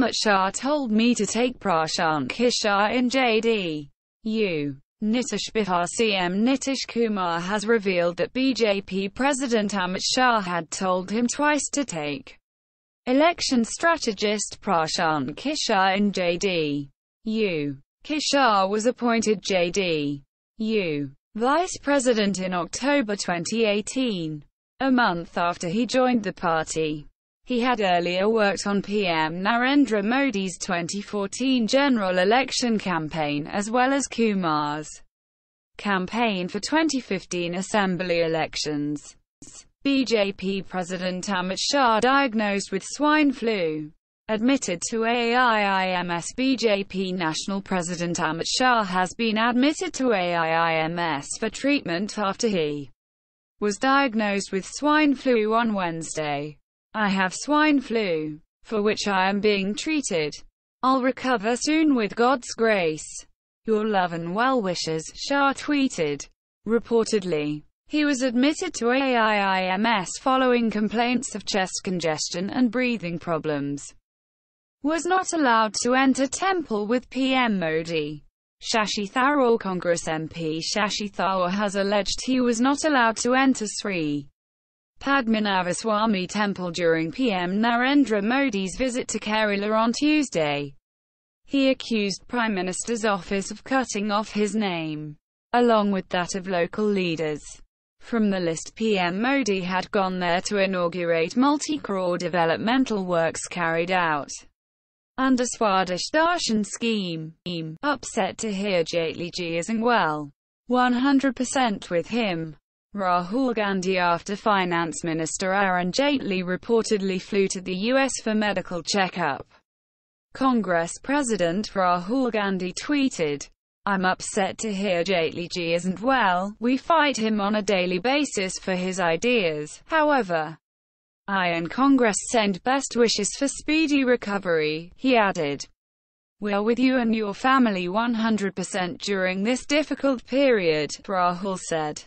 Amit Shah told me to take Prashant Kishor in JDU. Nitish Bihar CM Nitish Kumar has revealed that BJP President Amit Shah had told him twice to take election strategist Prashant Kishor in JDU. Kishor was appointed JDU vice president in October 2018, a month after he joined the party. He had earlier worked on PM Narendra Modi's 2014 general election campaign as well as Kumar's campaign for 2015 assembly elections. BJP President Amit Shah diagnosed with swine flu. Admitted to AIIMS BJP National President Amit Shah has been admitted to AIIMS for treatment after he was diagnosed with swine flu on Wednesday. I have swine flu, for which I am being treated. I'll recover soon with God's grace. Your love and well wishes, Shah tweeted. Reportedly, he was admitted to AIIMS following complaints of chest congestion and breathing problems. Was not allowed to enter temple with PM Modi. Shashi Tharoor Congress MP Shashi Tharoor has alleged he was not allowed to enter Sree Padmanabhaswamy Temple during PM Narendra Modi's visit to Kerala on Tuesday. He accused Prime Minister's office of cutting off his name, along with that of local leaders. From the list PM Modi had gone there to inaugurate multi-crore developmental works carried out under Swadesh Darshan scheme. Upset to hear Jaitley Ji isn't well. 100% with him. Rahul Gandhi after Finance Minister Arun Jaitley reportedly flew to the U.S. for medical checkup. Congress President Rahul Gandhi tweeted, I'm upset to hear Jaitley Ji isn't well, we fight him on a daily basis for his ideas, however. I and Congress send best wishes for speedy recovery, he added. We are with you and your family 100% during this difficult period, Rahul said.